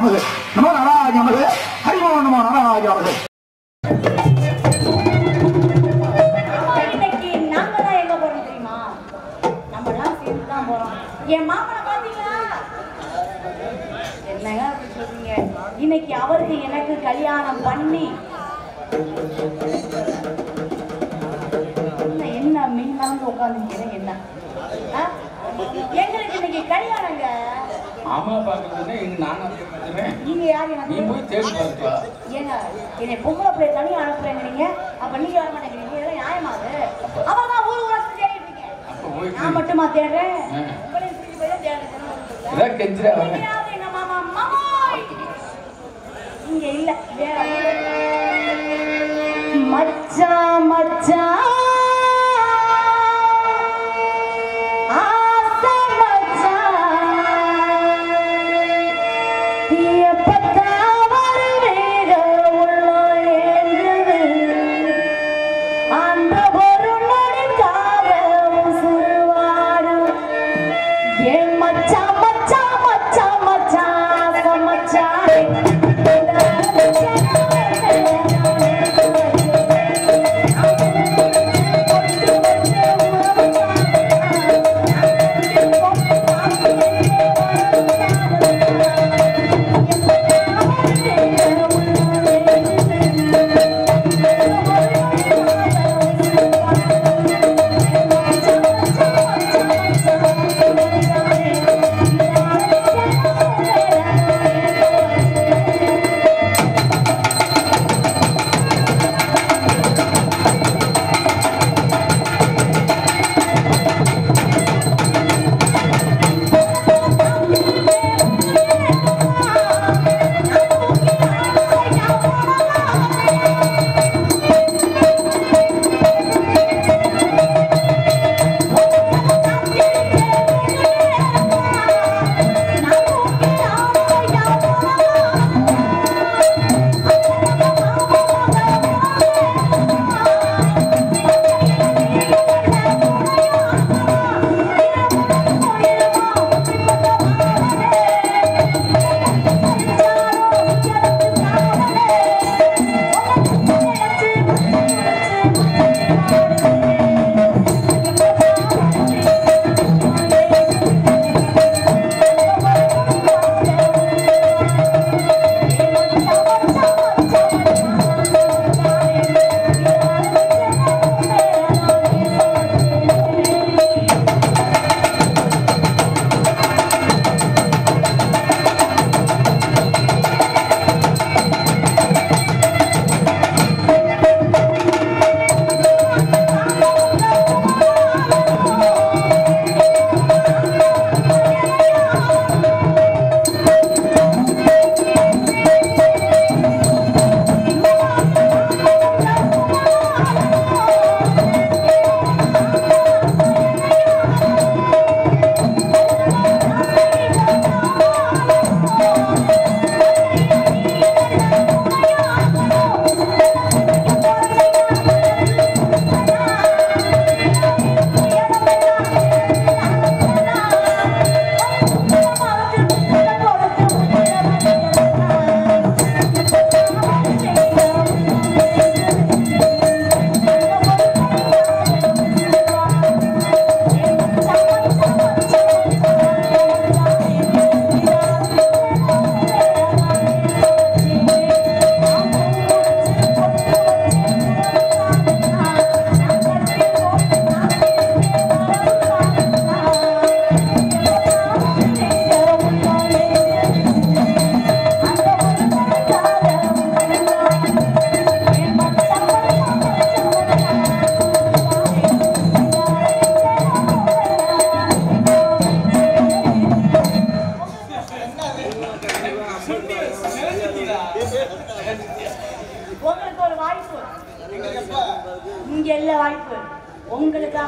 நமது நமோ நாராஜ நமது ஹரிமோ நமோ நாராஜ நமது இன்னைக்கு தான் தெரியுமா? நம்ம தான் என் மாமனை பாத்தீங்களா என்னங்க சொல்றீங்க? இன்னைக்கு அவருக்கு எனக்கு கல்யாணம் பண்ணி. என்ன மின் மின்னாந்து உட்காந்துருக்கீங்க என்ன? ஆ? எங்களுக்கு இன்னைக்கு கல்யாணங்க. ஆமா பாக்குறதுன்னா எங்க நானா தெரிஞ்சுக்கிறேன் நீங்க யார் நீ போய் தேடி பார்த்துட்டு வா ஏங்க என்னை பொம்பளை பிள்ளை தனியா அனுப்புறேங்கிறீங்க. அப்ப நீங்க வர மாட்டேங்கிறீங்க இதெல்லாம் நியாயமா அது? அவன் தான் ஊர் ஊரா தேடிட்டு இருக்கேன். அப்ப நான் மட்டுமா தேடுறேன். உங்களையும் தூக்கி போய் தான் தேடுறேன். இதான் கெஞ்சிரா வரேன் எங்க மாமா மாமாய் இங்க இல்ல வேற மச்சான் மச்சான்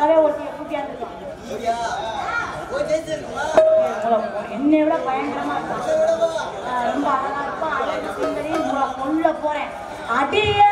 உங்களுக்காகவே ஒருத்தைய கூட்டியாந்துருக்கோம் என்னை விட பயங்கரமா இருக்கான் ரொம்ப அழகா இருப்பான். அழகு சுந்தரி உங்களை கொல்ல போறேன். அடியே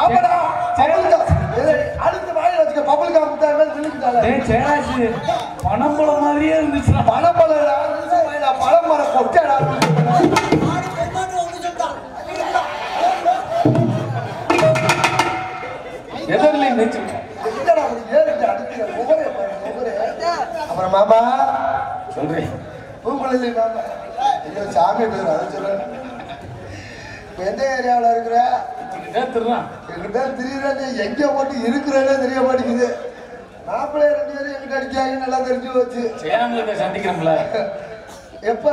ஆமாடா, அடுத்து வாயில வச்சுக்க, gum முட்டாய் மாதிரி திணிக்கிட்டாளே. ஏய், சேராச்சு. பனம்பழம் மாதிரியே இருந்துச்சுடா. பனம்பழம்டா, நிமிஷம் வாயில பழமரம் கொட்டைடா. எதிரிலே. அப்புறம் மாமா சொல்றேன். பூங்குழலி மாமா ஐயோ சாமி பேர் அதை சொல்றேன் எந்த ஏரியாவில் இருக்கிற. எங்கிட்ட திடீர்னு எங்க போட்டு இருக்கிறேனே தெரிய மாட்டேங்குது மாப்பிள்ளை ரெண்டு பேரும் எங்கிட்ட அடிக்காங்க நல்லா தெரிஞ்சு போச்சு சேனலுக்கு சந்திக்கிறோம்ல எப்ப.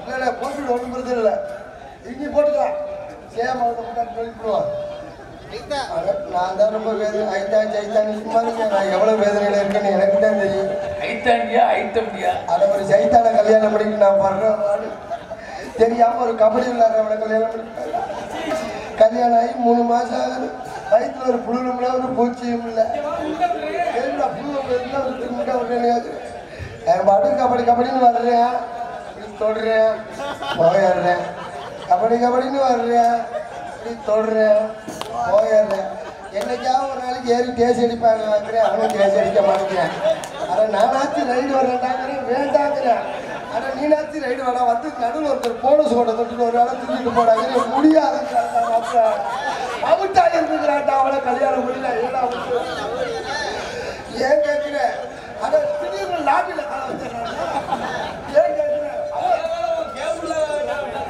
இல்ல இல்ல போட்டு ஒன்றும் பிரச்சனை இல்லை இங்கே போட்டுக்கலாம் சேம் சொல்லிவிடுவோம் நான் தான் ரொம்ப வேதனை ஐட்டா சைத்தானி சும்மா. நான் எவ்வளவு வேதனையில இருக்கேன்னு எனக்கு தான் தெரியும் ஐட்டாண்டியா, ஐட்டம்டியா? அதை ஒரு சைத்தான கல்யாணம் பண்ணிட்டு நான் படுறேன். தெரியாம ஒரு கபடி விளையாடுறவனை கல்யாணம் பண்ணிட்டேன் கல்யாணம் ஆகி மூணு மாசம் ஆகுது. வயிற்றுல ஒரு புழு இல்லை ஒரு பூச்சியும் இல்லை. புழு ஒரு திரும்பிட்டா ஒரு என் பாட்டு கபடி கபடின்னு வர்றேன். இப்படி தொடுறேன். போயிடுறேன். கபடி கபடின்னு வர்றேன். இப்படி தொடுறேன். போயிடுறேன். என்னைக்காவது ஒரு நாளைக்கு ஏறி கேஸ் அடிப்பாங்க அவனும் கேஸ் அடிக்க மாட்டேங்கிறேன். அட நானாச்சும் ரைடு வரேன்டாங்கிறேன் வேண்டாங்கிறேன். அட நீனாச்சு ரைடு வேணா வந்து நடுவில் ஒருத்தர் போனஸ் கொண்ட தொட்டு ஒரு வேலை தூக்கிட்டு போனாங்க முடியாது அவுட்டா இருந்துக்கிறான்டா அவளை கல்யாணம் முடியல. நான் ஏடா ஏன் கேட்கிற அட திடீர்னு லாபியில கால வச்சிடறாங்க ஏன் கேட்கிற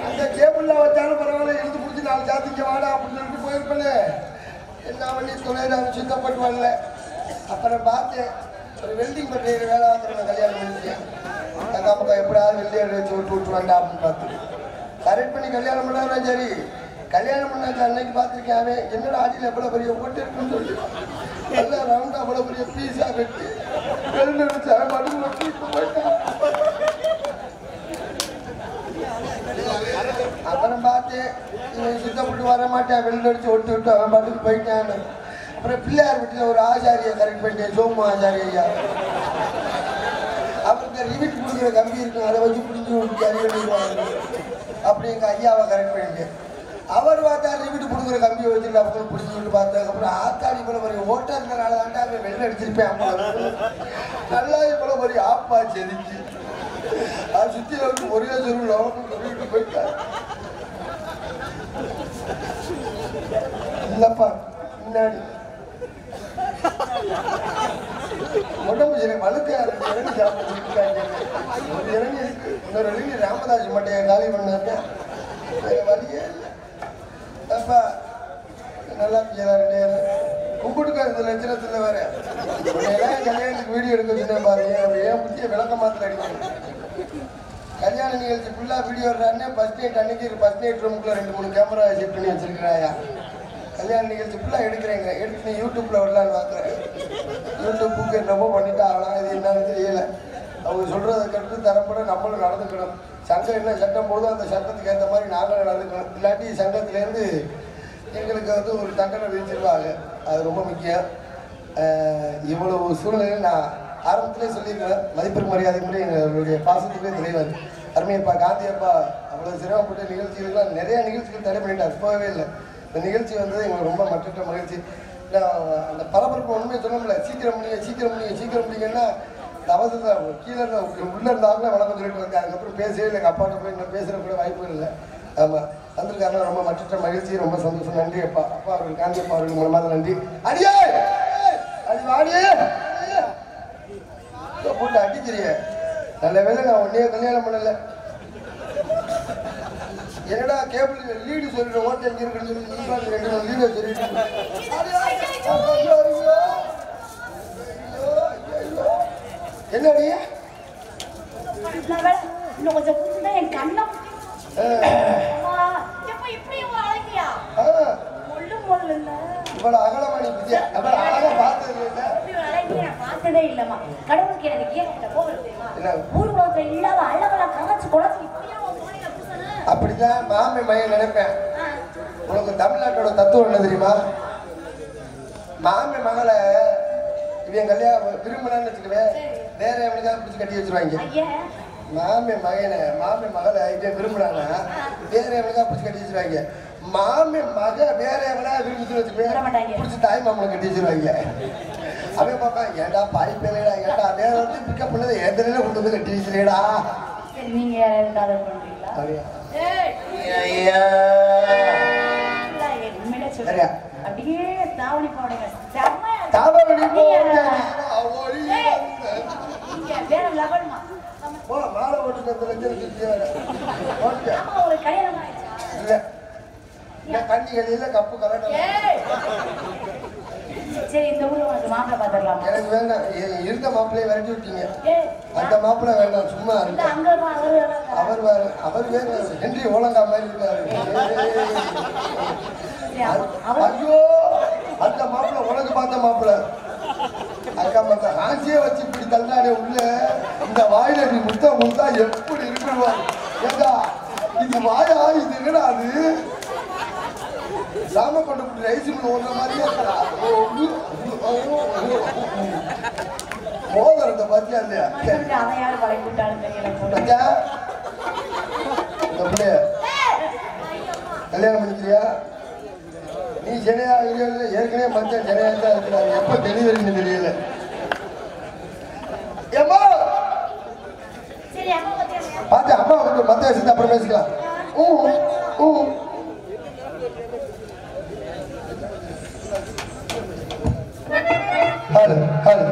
அந்த கேபிள்ல வச்சாலும் பரவாயில்ல இழுத்து பிடிச்சி நாலு ஜாத்திக்கு வாடா அப்படின்னு சொல்லிட்டு போயிருப்பேன். என்ன பண்ணி தொழிலாளர் சுத்தப்பட்டு வரல. அப்புறம் பார்த்தேன் ஒரு வெல்டிங் மெட்டீரியல் வேலை பார்க்குறவங்க கல்யாணம் பண்ணிட்டேன் அக்கா பக்கம் எப்படியாவது வெளியே வச்சு விட்டு விட்டு வேண்டாம் அப்படின்னு பார்த்துட்டு கரெக்ட் பண்ணி கல்யாணம் பண்ணாலும் சரி. கல்யாணம் பண்ணாச்சு அன்னைக்கு பார்த்துருக்கேன் அவன் என்னடா ஆடியில் எவ்வளோ பெரிய ஓட்டு இருக்குன்னு சொல்லி. நல்லா ரவுண்டாக அவ்வளோ பெரிய பீஸாக வெட்டி வெள்ளை வச்சு அவன் மட்டும் போயிட்டான் அப்புறம் பார்த்து இவன் சுத்தப்பட்டு வர மாட்டேன் வெளியில் அடிச்சு ஒட்டு விட்டு அவன் பாட்டுக்கு போயிட்டான்னு. அப்புறம் பிள்ளையார் வீட்டில் ஒரு ஆச்சாரியை கரெக்ட் பண்ணிட்டேன் சோமு ஆச்சாரியா ஐயா ரிவிட் கொடுக்குற கம்பி இருக்கும் அதை வச்சு பிடிச்சி விட்டு சரி பண்ணிடுவாங்க அப்படி எங்கள் ஐயாவை கரெக்ட் பண்ணிட்டு. அவர் பார்த்தா ரிவிட் கொடுக்குற கம்பியை வச்சுட்டு அப்போ பிடிச்சிட்டு பார்த்ததுக்கப்புறம் அப்புறம் ஆத்தாடி போல பெரிய ஓட்டா இருந்தனால தான்டா அவன் வெளில அடிச்சிருப்பேன் அம்மா. நல்லா போல ஒரு ஆப்பா செதிச்சு அது சுற்றி வந்து ஒரே சொருள் அவனும் சொல்லிட்டு போயிட்டார் இல்லப்பா முன்னாடி உடம்பு சரி வழுக்கையா இருக்கு இறங்கி சாப்பிட்டு ஒரு இறங்கி இன்னொரு இறங்கி ராமதாஸ் மட்டையை காலி பண்ணாங்க. வேற வழியே இல்லை. அப்பா நல்லா ரெண்டு கும்பிட்டுக்க இந்த லட்சணத்துல வேற. உன்னையெல்லாம் கல்யாணத்துக்கு வீடியோ எடுக்க சொன்னேன் பாருங்க ஏன் ஏன் புத்திய விளக்க மாத்திர அடிக்கணும் கல்யாண நிகழ்ச்சி ஃபுல்லாக வீடியோ எடுறானே ஃபர்ஸ்ட் நைட் அன்னைக்கு ஃபர்ஸ்ட் நைட் ரூமுக்குள்ள ரெண்டு மூணு கேமரா செட் பண்ணி வச்சிருக்கிறாயா? கல்யாண நிகழ்ச்சி ஃபுல்லாக எடுக்கிறேங்க எடுத்து யூடியூப்பில் யூடியூப்ல விடலான்னு பார்க்குறேன் யூடியூப் புக்கு என்னமோ பண்ணிட்டா இது என்னன்னு தெரியல. அவங்க சொல்கிறத கட்டு தரப்பட நம்மளும் நடந்துக்கணும். சங்கம் என்ன சட்டம் போடுதோ அந்த சட்டத்துக்கு ஏற்ற மாதிரி நாங்களும் நடந்துக்கணும். இல்லாட்டி சங்கத்துலேருந்து எங்களுக்கு வந்து ஒரு தண்டனை விதிச்சிருவாங்க. அது ரொம்ப முக்கியம். இவ்வளவு சூழ்நிலையில் நான் ஆரம்பத்திலே சொல்லியிருக்கிறேன். மதிப்பிற்கு மரியாதை கூட எங்களுடைய பாசத்துக்கே தலைவர். அருமையப்பா காந்தியப்பா அவ்வளோ சிரமப்பட்ட நிகழ்ச்சிகள்லாம் நிறைய நிகழ்ச்சிகள் தடை பண்ணிட்டார் போகவே இல்லை. இந்த நிகழ்ச்சி வந்தது எங்களுக்கு ரொம்ப மற்ற மகிழ்ச்சி. அந்த பரபரப்பு ஒன்றுமே சொல்ல முடியல சீக்கிரம் முடியுங்க சீக்கிரம் முடியும் சீக்கிரம் முடியுங்கன்னா தவசத்தை கீழே இருந்த உள்ளே இருந்தாங்களே வணக்கம் சொல்லிட்டு வந்தேன் அதுக்கப்புறம் பேசவே இல்லை. எங்கள் அப்பாட்ட போய் இன்னும் பேசுகிற கூட வாய்ப்பு இல்லை. ஆமாம் வந்திருக்காருன்னா ரொம்ப மற்ற மகிழ்ச்சி ரொம்ப சந்தோஷம். நன்றி அப்பா. அப்பா அவர்கள் காந்தி அப்பா அவர்கள் மூலமாக நன்றி. அடியே! அடி வாடியே! போட்டு அடிக்கிறிய. நல்ல வேலை நான் உன்னையே கல்யாணம் பண்ணலை. என்னடா கேபிள் லீடு சொல்லிட்டு ஓட்ட எங்க இருக்குன்னு சொல்லி ரெண்டு லீடு சொல்லிட்டு. என்னடி இன்னும் கொஞ்சம் புரிஞ்சுதா என் கண்ணை அம்மா, எப்ப இப்படி இவ்வளவு அகலமணி விஜயா அவ்வளவு அழகா பார்த்தது இல்லை. பார்த்ததே இல்லம்மா. கடவுளுக்கு எனக்கு ஏன் கோவில் தெரியுமா? ஊர் உலகத்துல இல்லாத அழகெல்லாம் காய்ச்சி அப்படிதான் மாமி மையம் நினைப்பேன். உனக்கு தமிழ்நாட்டோட தத்துவம் என்ன தெரியுமா? மாமி மகளை இவன் கல்யாணம் விரும்பினான்னு வச்சுக்கவேன் வேற எவனுக்காக பிடிச்சி கட்டி வச்சிருவாங்க. மாமி மகனை மாமி மகளை இவன் விரும்பினானா வேற எவனுக்காக பிடிச்சி கட்டி வச்சிருவாங்க. மாமி மக வேற எவனா விரும்பிச்சு விட வச்சுக்கவேன். பிடிச்சி தாய் மாமனை கட்டி வச்சிருவாங்க. அவன் பார்ப்பான் ஏன்டா பாய் பேரடா ஏன்டா வேற வந்து பிக்கப் பண்ணதை என் தலையில கொண்டு வந்து கட்டி வச்சிருக்கடா. சரி, நீங்க காதல் பண்றீங்களா? அப்படியா தாவணி போடுங்க. தாவணி நீங்க வேற லெவல்மா மாலை ஓட்டுக்கு அந்த வர ஓகே ஆமா உங்களுக்கு கல்யாணம் ஆயிடுச்சா? இல்ல. இந்த கப்பு ஏய். சரி இந்த ஊர்ல உனக்கு மாப்பிள்ளை பாத்துடலாமா எனக்கு வேண்டாம். இருந்த மாப்பிள்ளையை விரட்டி விட்டீங்க. அந்த மாப்பிள்ளை வேண்டாம். சும்மா இருக்கு அவரு வேற. அவர் வேற ஹென்றி ஓலங்கா மாதிரி இருக்காரு. ஐயோ அந்த மாப்பிள்ளை உனக்கு பார்த்த மாப்பிள்ளை. அக்கா மத்த ஆசியை வச்சு இப்படி தள்ளாடே உள்ள. இந்த வாயில முத்தா முத்தா எப்படி இருக்குவாரு ஏண்டா இது வாயா? இது என்னடா அது? சாம கொண்டு போய் ரைஸ் மில் ஓடுற மாதிரியே மோதிரத்தை பத்தியா இல்லையா. பத்தியா? கல்யாணம் பண்ணிக்கிறியா? நீ ஜனையா இல்லையோ? இல்லை ஏற்கனவே மச்சன் ஜனையா தான் இருக்கிறாரு எப்போ டெலிவரின்னு தெரியல. அம்மா பத்தியா? அம்மா வந்து மத்த வச்சுட்டு அப்புறம் பேசிக்கலாம். ஊ ஊ. her her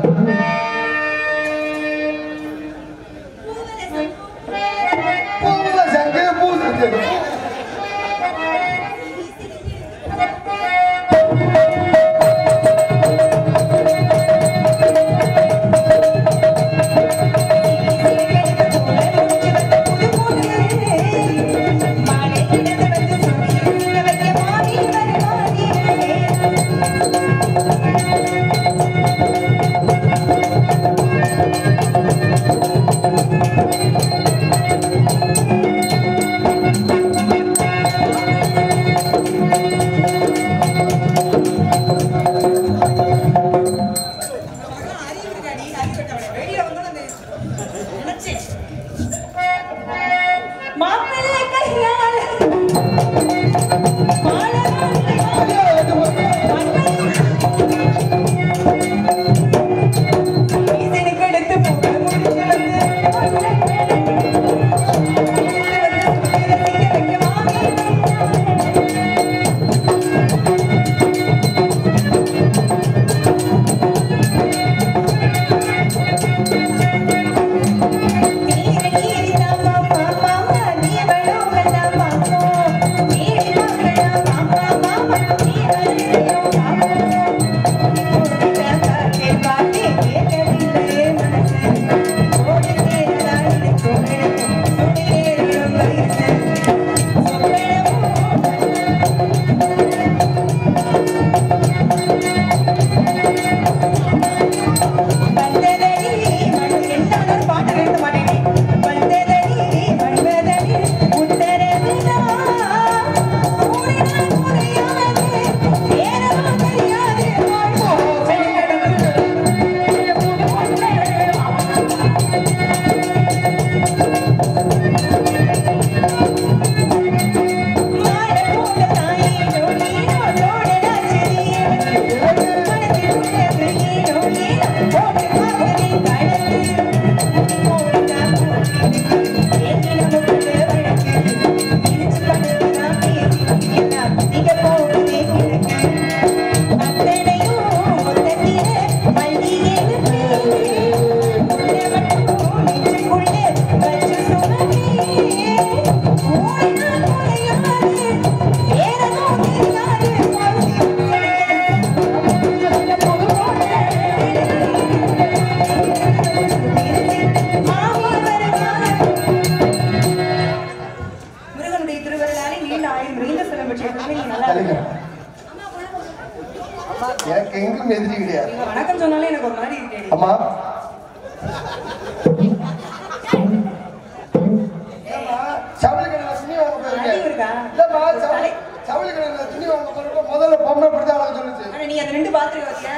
முதல்ல பொம்மை இப்படிதான் அழகு சொல்லுச்சு. நீங்க அந்த ரெண்டு பாத்துருக்கீங்க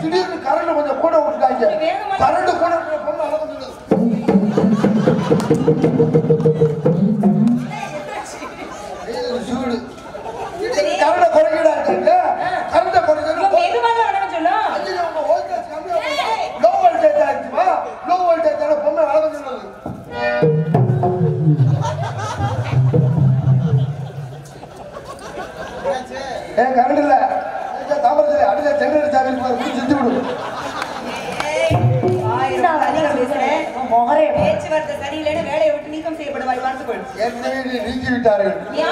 திடீர்னு கரண்ட் கொஞ்சம் கூட விட்டுட்டாங்க. கரண்ட் கூட பொண்ணு அழகு சொல்லுது Yeah.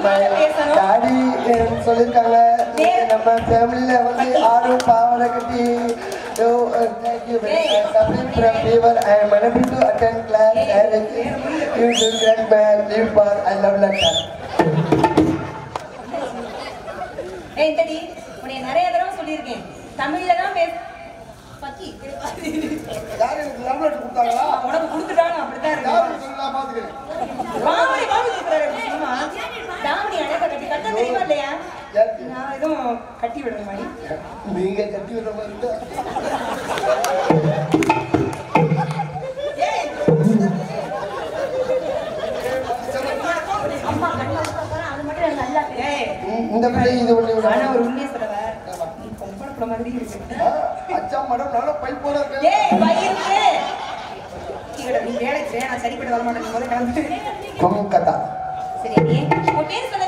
டாடி சொல்லியிருக்காங்க நம்ம ஃபேமிலியில வந்து ஆடும் பாவனை கட்டி. Suffering from fever, I am unable to attend class. and you do great man, live நிறைய தடவை சொல்லியிருக்கேன். தமிழ்ல தான் பேச பக்கி யார் உனக்கு கொடுத்துட்டாங்க அப்படிதான் இருக்கு. எதுவும் கட்டி விடுற மாதிரி. நீங்க கட்டி விடுற மாதிரி இந்த பிள்ளை இது ஒரு உண்மையை சொல்லவ பொம்பளை பிள்ளை மாதிரி இருக்கு. நான் சரிப்பட்டு வர மாட்டேன் முதல்ல சரி உன் பேர் சொல்ல.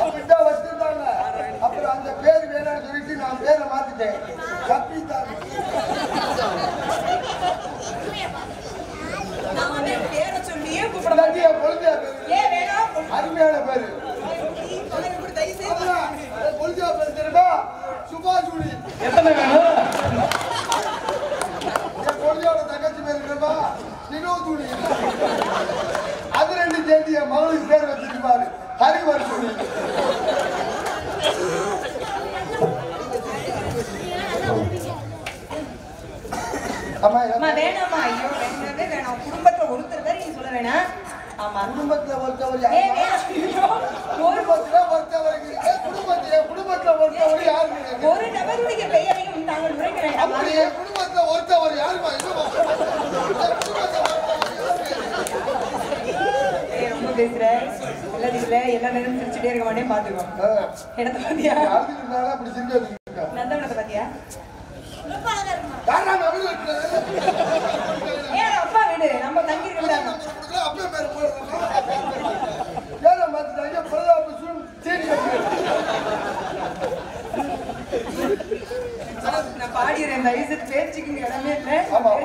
அப்படிதான் அப்புறம் அந்த பேர் வேணாம்னு சொல்லிட்டு நான் பேரை மாத்திட்டேன். குடும்பத்துல ஒருத்தவர் குடும்பத்துல ஒருத்தவருக்கு குடும்பத்துல குடும்பத்துல ஒருத்தவர் யாருக்கு ஒரு நபருடைய பெயரையும் நாங்கள் உரைக்க வேண்டாம். அப்படியே குடும்பத்துல ஒருத்தவர் யாருமா? பேசுறேன் எல்லாத்துக்குள்ள எல்லா நேரம்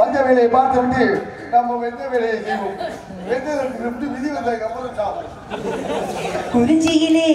பஞ்ச வேலையை பார்த்துட்டு நம்ம வெந்த வேலையை செய்வோம். வெந்ததற்கு விதி வந்ததுக்கு அப்புறம் குறிஞ்சியிலே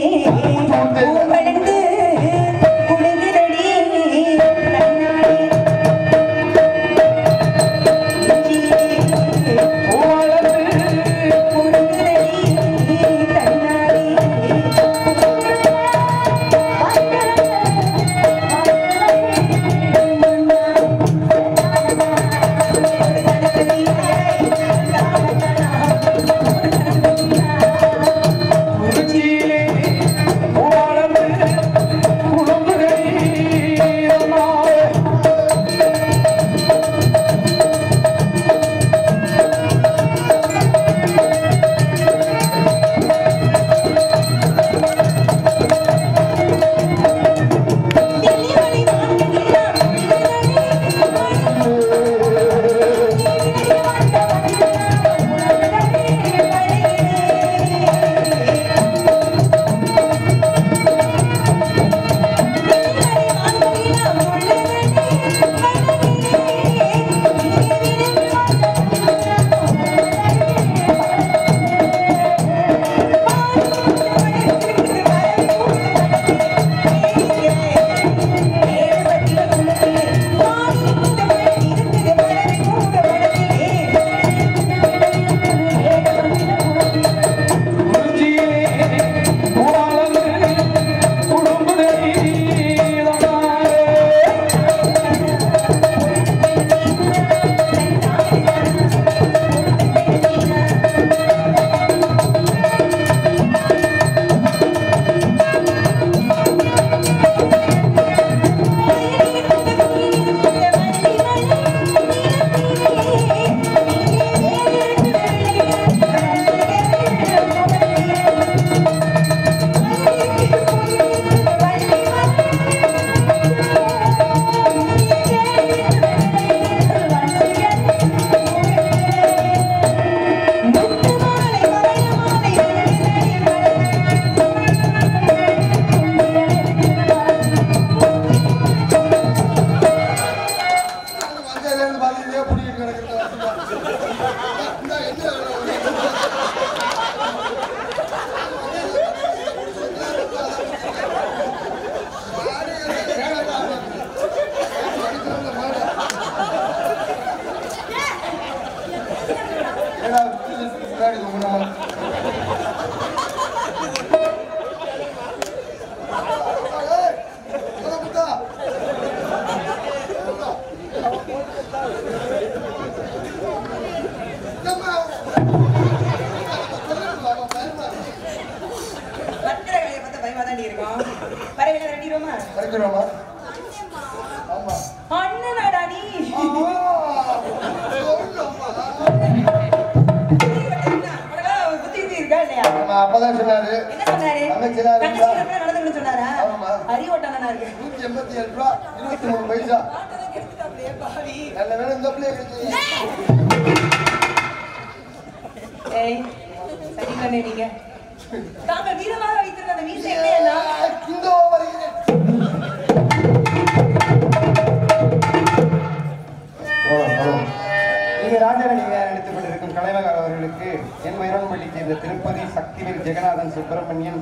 இங்கு ராஜரணியார் நடித்துக் கொண்டிருக்கும் கலைவகர் அவர்களுக்கு என் மயிரோன்பள்ளி இந்த திருப்பதி சக்திவேல் ஜெகநாதன் சுப்பிரமணியன்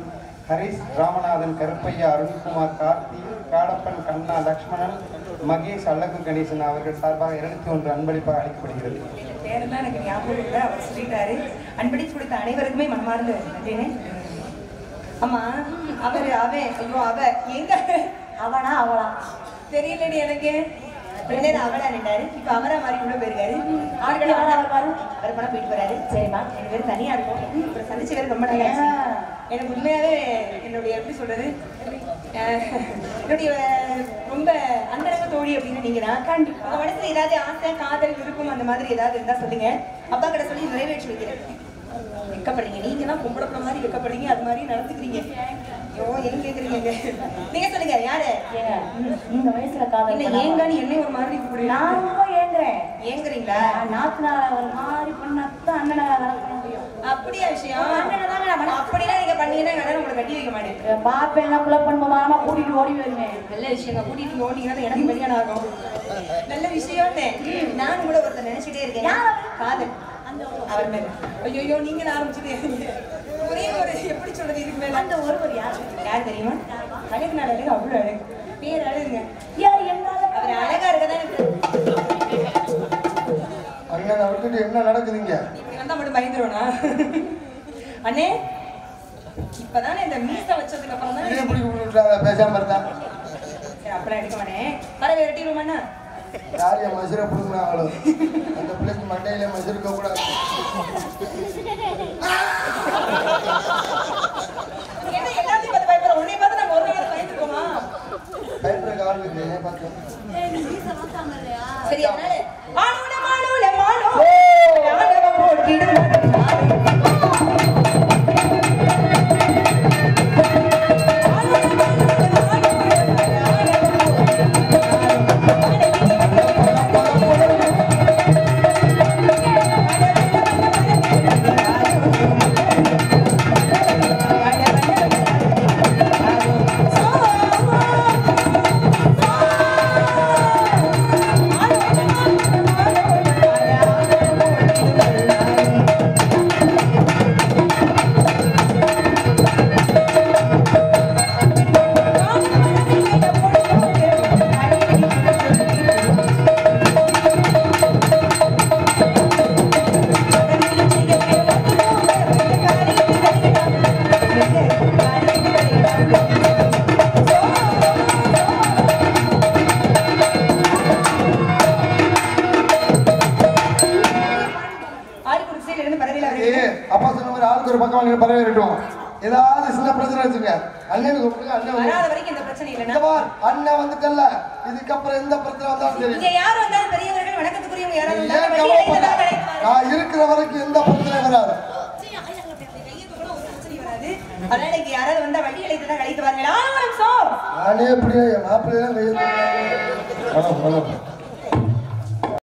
ஹரிஷ் ராமநாதன் கருப்பையா அருண்குமார் கார்த்தி காடப்பன் கண்ணா லக்ஷ்மணன் மகேஷ் அழகு கணேசன் அவர்கள் சார்பாக இருநூத்தி ஒன்று அன்பளிப்பாக அளிக்கப்படுகிறது. பேரெல்லாம் எனக்கு ஞாபகம் இல்லை. அவர் சொல்லிட்டாரு. அன்பளித்து கொடுத்த அனைவருக்குமே மனமார்ந்த நன்றினே ஆமா அவர் அவன் ஐயோ அவ எங்க? அவனா அவளா தெரியலடி எனக்கு. நேரம் அவளா நின்றாரு. இப்ப அவரா மாதிரி உள்ள போயிருக்காரு. அடுத்து அவரா வருவாரு. அவர் பணம் போயிட்டு போறாரு. சரிம்மா. ரெண்டு பேரும் தனியா இருக்கும். அப்புறம் சந்திச்சு வேற ரொம்ப நல்லா. எனக்கு உண்மையாவே என்னுடைய எப்படி சொல்றது? என்னுடைய ரொம்ப அந்தரங்க தோழி அப்படின்னு நீங்க தான் கண்டிப்பா. உங்க மனசுல ஏதாவது ஆசை காதல் விருப்பம் அந்த மாதிரி ஏதாவது இருந்தா சொல்லுங்க. அப்பா கிட்ட சொல்லி நிறைவேற்றி வைக்கிறேன். வெக்கப்படுறீங்க நீங்க தான் பொம்பளை மாதிரி வெக்கப்படுறீங்க அது மாதிரி நடந்துக்கிறீங்க. ஐயோ எங்க கேக்குறீங்க? நீங்க சொல்லுங்க யாரு? இந்த வயசுல காதல் இல்ல பண்ணாம- ஏங்கான்னு என்னையும் ஒரு மாதிரி கூப்பிடுறீங்க நான் ரொம்ப ஏங்குறேன். ஏங்குறீங்களா? நான் நாத்தனார ஒரு மாதிரி பண்ணாதான் அண்ணனை முடியும். அப்படியா விஷயம்? அண்ணனை தாங்க நான் அப்படிலாம் நீங்க பண்ணீங்கன்னா எங்க கட்டி வைக்க மாட்டேன். பாப்பேன் குள்ள பண்ணுமாமா கூட்டிட்டு ஓடி வருவேன். நல்ல விஷயம் கூட்டிட்டு ஓடிங்கன்னா எனக்கு கல்யாணம் ஆகும் நல்ல விஷயம் நானும் கூட ஒருத்தர் நினைச்சிட்டே இருக்கேன்? காதல். அவர் மேல ஐயோ நீங்க ஆரம்பிச்சுட்டே ஒரே ஒரு எப்படி சொல்றது இதுக்கு மேல? அந்த ஒருவர் யார் யார் தெரியுமா? அழகு நாள் அழகு அவ்வளவு அழகு. பேர் அழகுங்க. யார் என்னால அவர் அழகா இருக்கதான் அண்ணனை விட்டுட்டு என்ன நடக்குதுங்க? இப்படி வந்தா மட்டும் பயந்துருவனா? அண்ணே இப்பதானே இந்த மீசை வச்சதுக்கு அப்புறம் தான் பேசாம இருந்தா சரி அப்பெல்லாம் எடுக்க மாட்டேன். பறவை வெட்டிடுவோம் அண்ணா. யார் என் மசுரை பிடுங்கினாங்களோ அந்த பிள்ளைக்கு மண்டையில மசுருக்க கூடாது பயப்படுற காலம் இல்லை ஏன் பார்த்து சரி அதனால கழித்து வாருங்கள் ஆ, நிமிஷம். நானே இப்படியே என் மாப்பிள்ளையெல்லாம் கையை தூக்குறாங்க. வணக்கம், வணக்கம்.